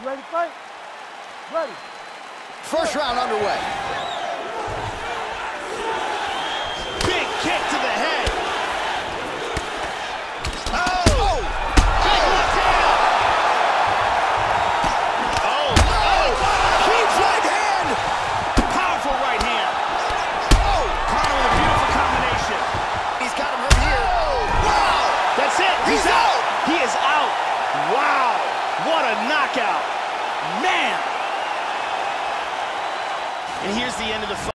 You ready to fight? Ready. First round underway. a knockout. Man! And here's the end of the fight.